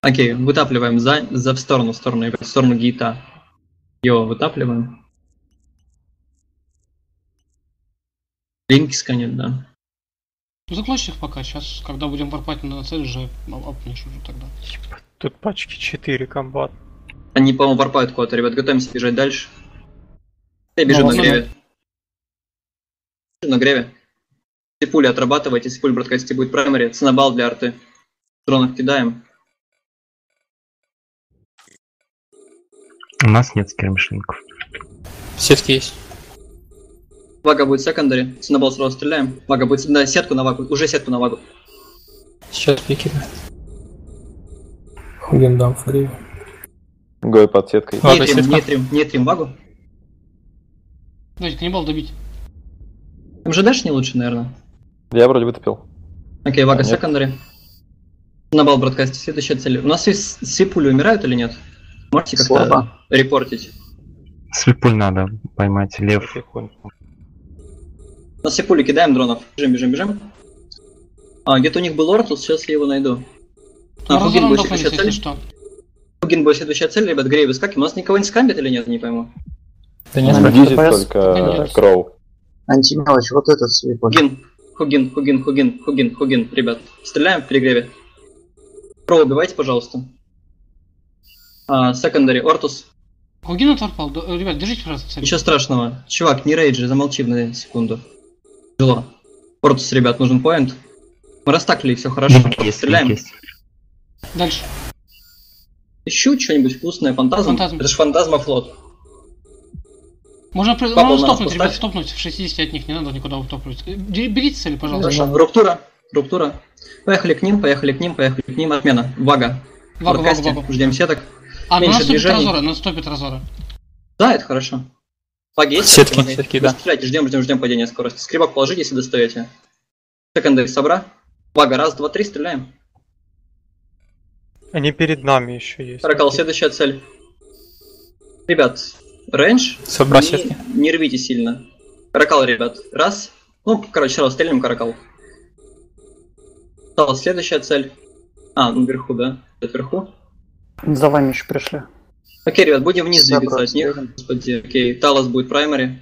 Окей, вытапливаем за, за в сторону, в сторону, в сторону гейта. Его вытапливаем. Линки сканет, да. Заклочь их пока, сейчас, когда будем варпать на цель, уже апнешь уже тогда. Тут пачки 4 комбат. Они, по-моему, варпают куда-то, ребят, готовимся бежать дальше. Я бежу Ну, на греве. Бежу На греве. Все пули отрабатывайте, если пуль бродкасте будет праймари. Ценобал для арты. Дронов кидаем. У нас нет скермишников. Сетки есть. Вага будет секондари. Ценобал сразу стреляем. Вага будет... Да, сетку на вагу. Уже сетку на вагу. Сейчас пики. Хуген дам фри. Гой под сеткой. Ладно, Не трим, не трим, не трим вагу. Давайте каннибал добить. МЖДш не лучше, наверное. Я вроде вытопил. Окей, вага Нет. секондари. Ценобал бродкасте. Следующая цель. У нас все, все пули умирают или нет? Можете как-то Слабо. репортить? Слепуль надо поймать, лев. Потихоньку. У нас все пули кидаем дронов. Бежим, бежим, бежим. А, где-то у них был Ортус, сейчас я его найду. А, Хугин разорвем будет следующая цель. что. Хугин будет следующая цель, ребят, Грей, выскакиваем. У нас никого не скамбит или нет, не пойму. Да не ДПС. только. Кроу. Антимелочь, вот этот слепой. Хугин, Хугин, Хугин, Хугин, Хугин, Хугин, ребят. Стреляем в перегреве. Про убивайте, пожалуйста. А, секондари, Ортус. Да, э, Ребят, держите, пожалуйста, цель. Ничего страшного. Чувак, не рейджи, замолчи на секунду. Тяжело. Ортус, ребят, нужен поинт. Мы растакли, все хорошо. Есть, Стреляем. есть. Дальше. Ищу что-нибудь вкусное. Фантазм. Фантазм. Это же фантазма флот. Можно, при- Папа, можно стопнуть, ребят, стопнуть в 60 от них, не надо никуда утопливать. Бери- Берите цели, пожалуйста. Хорошо. Руптура. Руптура. Поехали к ним, поехали к ним, поехали к ним. Отмена. Вага. Вага, вага, вага. Ждем сеток. А, ну меньше наступит движений. разора, наступит разора. Да, это хорошо. Есть? Сетки, сетки, да. Стреляйте, ждем, ждем, ждем падения скорости. Скребок положите, если достаете. Секонды собра. Вага, раз, два, три, стреляем. Они перед нами еще есть. Каракал, следующая цель. Ребят, рейндж. Собра не, сетки. не рвите сильно. Каракал, ребят. Раз. Ну, короче, сразу стрельнем каракал. Осталась следующая цель. А, ну вверху, да? Это вверху. За вами еще пришли. Окей, ребят, будем вниз Собрал, двигаться от них. Господи, окей. Талос будет праймари.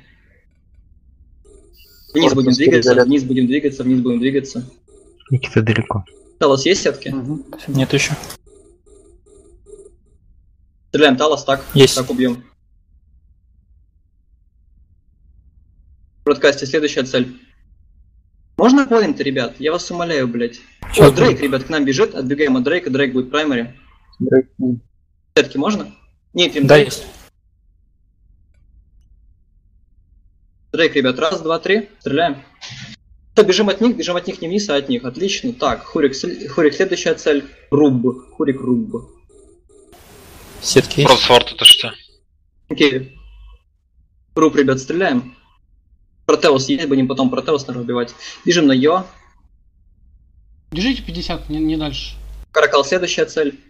Вниз будем двигаться, перезаряд. вниз будем двигаться, вниз будем двигаться. Никита далеко. Талос есть сетки? Мгм. Нет еще. Стреляем Талос, так. Есть. Так убьем. В бродкасте следующая цель. Можно поинты, ребят? Я вас умоляю, блядь. О, Дрейк, ребят, к нам бежит. Отбегаем от Дрейка. Дрейк будет праймари. М. Сетки можно? Не, Трим Да, есть. Дрейк, ребят, раз, два, три. Стреляем. Что, бежим от них, бежим от них не вниз, а от них. Отлично. Так, Хурик, Хурик следующая цель. Руб. Хурик Руб. Сетки есть. Бродфорд это что? Окей. Руб, ребят, стреляем. Протеус есть, будем потом Протеус, наверное, убивать. Бежим на Йо. Держите 50, не, не дальше. Каракал, следующая цель.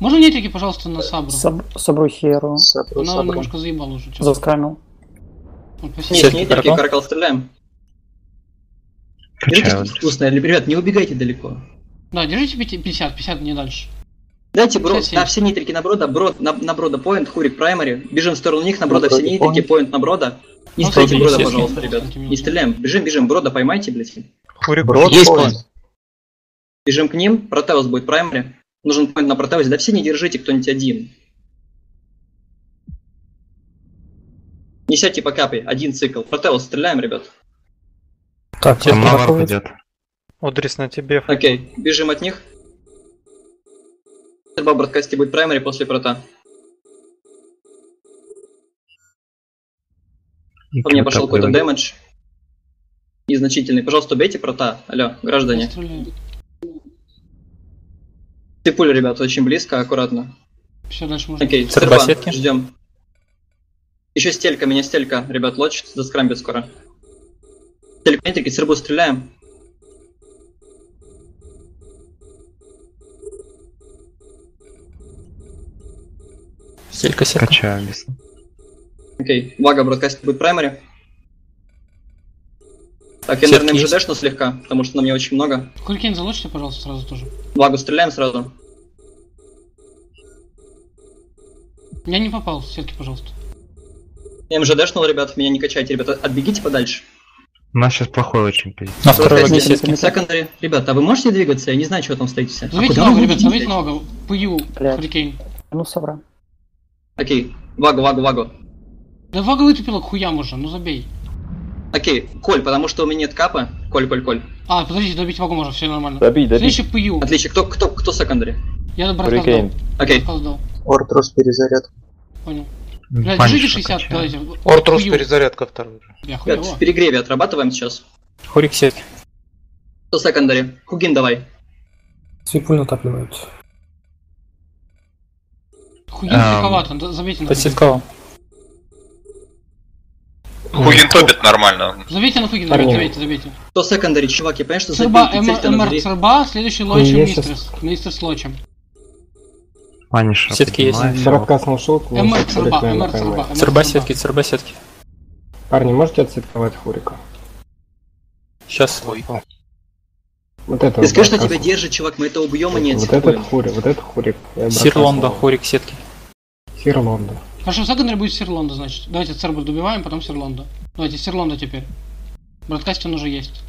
Можно нетики, пожалуйста, на Сабру? Саб- Сабру Херу. Она немножко заебала уже. чё. Заскамил. Вот, Нет, спасибо. Сетки нет, Каракал? Каракал, стреляем. Держите Качаю. что-то вкусное. Ребят, не убегайте далеко. Да, держите 50, 50, не дальше. Дайте брод, 57. на все нитрики на брода, брод, на, на брода поинт, хурик праймари. Бежим в сторону них, на брода все нитрики, point. поинт на брода. Не Ну, стреляйте брода, пожалуйста, ребят. Не стреляем. Бежим, бежим, брода поймайте, блядь. Хурик Брод, Есть поинт. Бежим к ним, Протеус будет праймари. Нужен поинт на Протеусе. Да все не держите, кто-нибудь один. Не сядьте по капе, один цикл. Протеус, стреляем, ребят. Так, навар проходит. идет. Одрис на тебе. Окей, бежим от них. Стрельба в бродкасте будет праймари после прота. По мне пошел какой-то дэмэдж. Незначительный. Пожалуйста, убейте прота. Алло, граждане. Стреляю. Ты пуля, ребят, очень близко, аккуратно. Все, дальше можно. Окей, Стрельба ждем. Еще стелька, меня стелька, ребят, лочит, заскрамбит скоро. Стелька, метрики, стрельбу стреляем. Селька, сетка. Качаю без. Окей, вага бродкаст будет праймари. Так, я, наверное, есть? МЖДшну слегка, потому что на мне очень много. Хурикейн залочите, пожалуйста, сразу тоже. Вагу стреляем сразу. Я не попал, сетки, пожалуйста. Я МЖДшнул, ребят, меня не качайте, ребята, отбегите подальше. У нас сейчас плохой очень позиция. На второй. Секондари. Ребята, а вы можете двигаться? Я не знаю, что там стоите все. А Зовите ногу, вы ребят, зовите ногу. Пую, Блядь. Хурикейн. Ну, собра. Окей, вагу, вагу, вагу. Да вага вытупила к хуям уже, ну забей. Окей, Коль, потому что у меня нет капа. Коль, Коль, Коль. А, подождите, добить вагу можно, все нормально. Добить, добить. Следующий пую. Отлично, кто, кто, кто секондари? Я браткас Хурикейн. дал. Окей, Браткас дал. Ортрус перезаряд. Понял. Блядь, держите 60, покачаю. давайте. Ортрус Пую. перезарядка второй. Я ребят, в перегреве отрабатываем сейчас. Хурик сетки. Кто секондари? Хугин давай. Свипуль натапливают. Хугин Ам, тиховато, да, забейте на Хугин. Хугин топит нормально. Забейте на Хугин, Парни. забейте, забейте. Кто секондари? Чувак, я понимаю, что забейте, цель-то МР. Церба, следующий лочем Мистрес. Мистрес лочем. Паниша Сетки есть. Браткас нашел. МР Церба, МР Церба. МР Церба сетки, церба сетки. Парни, можете отцеплять Хурика? Сейчас. Вот это Ты скажи, что тебя держит, чувак, мы это убьем и не Вот отсекуем. этот Хурик, вот этот Хурик. я Сир Браткас Лондо, назвал. Хурик сетки. Сир Лондо. Хорошо, секондари будет Сирлонда, значит. Давайте Цербу добиваем, потом Сирлонда. Давайте Сирлонда теперь. Браткастин уже есть.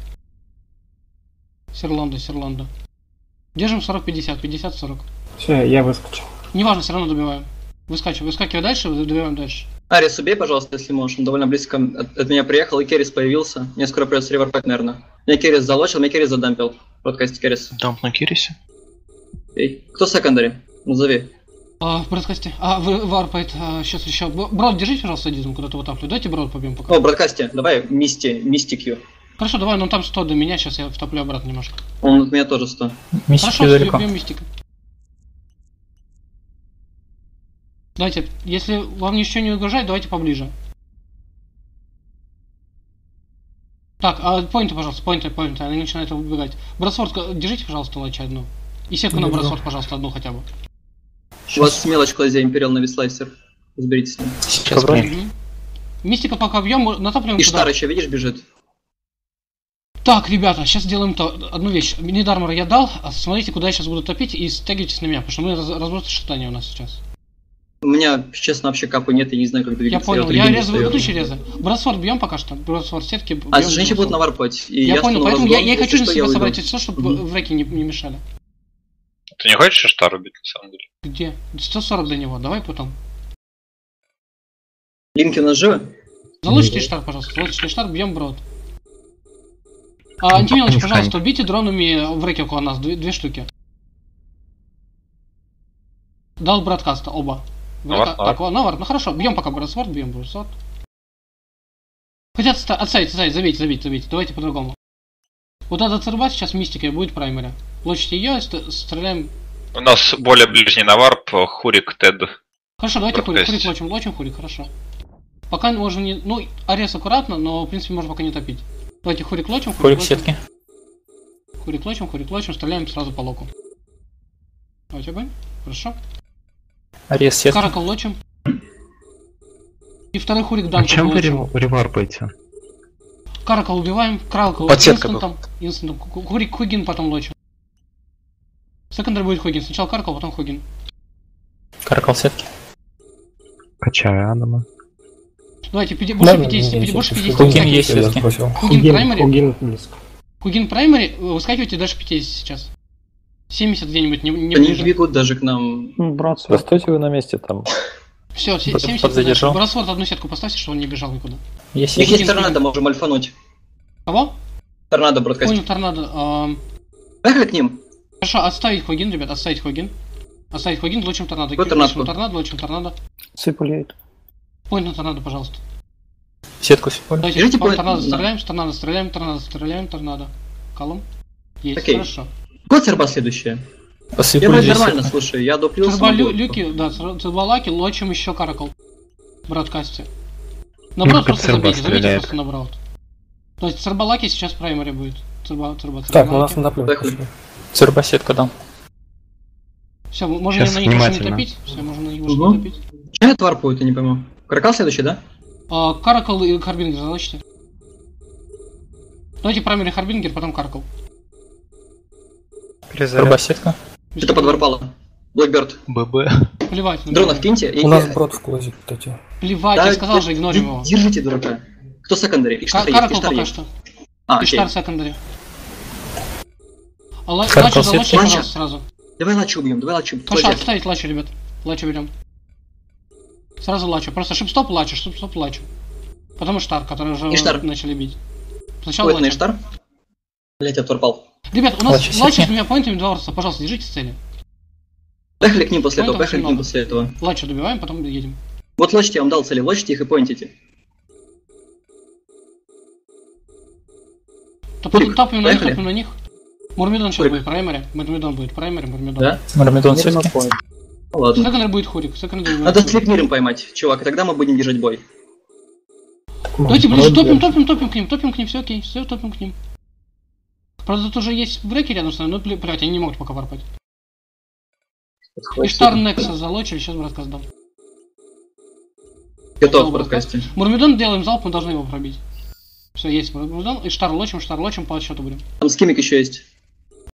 Сирлонда, Сирлонда. Держим 40-50, 50-40. Все, я выскочил. Неважно, все равно добиваем. Выскакивай, выскакивай дальше, добиваем дальше. Арис, убей, пожалуйста, если можешь. Он довольно близко от, от меня приехал, и Керрис появился. Мне скоро придется реворпать, наверное. Меня Керрис залочил, меня Керрис задампил. В подкасте Керрис. Дамп на Кирисе. Эй, Кто секондари? Назови. А, в браткасте. А, вы, варпает, а, сейчас еще. Б- Брод, держите, пожалуйста, дизм куда-то вот таплю. Дайте брод побьем пока. О, бродкасте, давай Мисти, Мистикью. Хорошо, давай, ну там 100 до меня, сейчас я втоплю обратно немножко. Он от меня тоже 100. Мистики Хорошо, далеко. бьем мистика. Давайте, если вам ничего не угрожает, давайте поближе. Так, а поинты, пожалуйста, поинты, поинты, они начинают убегать. Бросворд, держите, пожалуйста, лача одну. И сетку на бросворд, пожалуйста, одну хотя бы. У вас мелочь в клазе Империал на вислайсер. Разберитесь с ним. Сейчас. Мгм. Мистика пока бьем, натапливаем И туда. Штар еще, видишь, бежит. Так, ребята, сейчас сделаем то, одну вещь. Недармор я дал, а смотрите, куда я сейчас буду топить и стягивайтесь на меня, потому что мы раз, разброс шатания у нас сейчас. У меня, честно, вообще капы нет, и не знаю, как Я двигаться. понял, вот я регенерацию резы, выключи резы. Бросворд бьем пока что, бросворд сетки. А женщины будут наварпать. И Я, понял, стану поэтому я, я хочу на себя я собрать все, чтобы в реке не, не мешали. Ты не хочешь Штар убить, на самом деле? Где? 140 до него, давай потом. Линки у нас живы? Залочите штар, пожалуйста, залочите штар, бьем брод. А, Антимелыч, не пожалуйста, убейте дронами в реке около нас, две, две штуки. Дал браткаста, оба. Навар, Брат- навар. Так, навар, ну хорошо, бьем пока бросворд, бьем бросворд. Хотя отста- отставить, отставить, забейте, забейте, забейте, давайте по-другому. Вот эта церба сейчас мистикой будет праймере. Лочите ее, ст- стреляем. У нас более ближний наварп, Хурик, Тед. Хорошо, давайте хурик, хурик лочим, лочим хурик, хорошо. Пока можно не... Ну, арес аккуратно, но, в принципе, можно пока не топить. Давайте хурик лочим, Хурик лочим. сетки. Хурик лочим, хурик лочим, стреляем сразу по локу. Давайте огонь. Хорошо. Арес сетки. Каракал лочим. И второй хурик А дан. чем вы рев- Каракал убиваем, Каракал Подсетка инстантом. Инстантом. Ку- Хурик Хугин потом лочим. Секондар будет Хугин. Сначала Каракал, потом Хугин. Каракал сетки. Качаю Адама. Давайте, пяти- больше 50, пяти- больше 50. Хугин есть сетки. Хугин праймари. Хугин близко. Хугин праймари, э, выскакивайте дальше 50 сейчас. 70 где-нибудь, не, не Они не ближе. бегут даже к нам. Ну, брат, Да стойте вы на месте там. Все, 70 подзадержал. дальше. Бросворд одну сетку поставьте, чтобы он не бежал никуда. Есть сетки. есть торнадо, можем альфануть. Кого? Торнадо бродкаст. Понял, торнадо. Ам, Поехали к ним. Хорошо, отставить Хугин, ребят, отставить Хугин. Оставить Хугин, лучим торнадо. Какой Лучим торнадо? торнадо, лучим торнадо. Свипуль едет. Понял, торнадо, пожалуйста. Сетку. Давайте Держите по торнадо стреляем, торнадо стреляем, торнадо стреляем, торнадо. Колом. Есть, Окей. хорошо. Какой церба следующая? Я вроде нормально, слушай, я дуплился. Церба могу. лю- люки, да, цер- цербалаки, лочим еще каракал. Браткасте. На Ну, брод как просто церба забейте, забейте стреляет. просто на брод. То есть цербалаки сейчас праймари будет. Церба, церба, Так, ну нас цербалаки. натапливают. Поехали. Церба сетка дал. Все, можно Сейчас на них больше не внимательно. топить. Все, можно на них Мгм. не топить. Чем я тварпую, ты не пойму. Каракал следующий, да? А, Каракал и Харбингер залочите. Давайте праймери Харбингер, потом Каракал. Церба Перезарядка. Что-то подворпало. Блэкберт. ББ. Плевать. на Дрона вкиньте. и- У нас брод в клозе, кстати. Плевать, Да, я сказал же, игнорим его. Держите дурака. Кто секондари? Иштар есть, Иштар пока что. А. Иштар секондари. А лачу Лача. пожалуйста, сразу. Давай лачу убьем, давай лачу. Позже. отставить лачу, ребят. Лачу берем. Сразу лачу. Просто шип-стоп лачу, шип-стоп лачу. Потом Иштар, который уже Иштар. начали бить. Сначала на лачу. Иштар. Блять, я торпал. Ребят, у нас Лачу, лачу с сетки. двумя поинтами, два орса. Пожалуйста, держите цели. Поехали к ним после этого, поехали к ним много. после этого. Лачу добиваем, потом едем. Вот лочите, я вам дал цели, лочите их и поинтите. Топ- Топим на них, топим на них. Мурмидон сейчас будет праймере. Мурмидон будет праймере, Мурмидон. Да? Мормидон сетки. Ну ладно. Секондер будет Хурик, секондер будет Надо слепниром поймать, чувак, и тогда мы будем держать бой. Давайте ближе, топим, топим, топим к ним, топим к ним, все окей, все, топим к ним. Правда, тут уже есть бреки рядом с нами, но, бля- блядь, они не могут пока варпать. Иштар Некса залочили, сейчас братка сдам. Готов в подкасте. Мурмидон делаем залп, мы должны его пробить. Все, есть Мурмидон, Иштар лочим, Иштар лочим, по отсчету будем. Там скимик еще есть.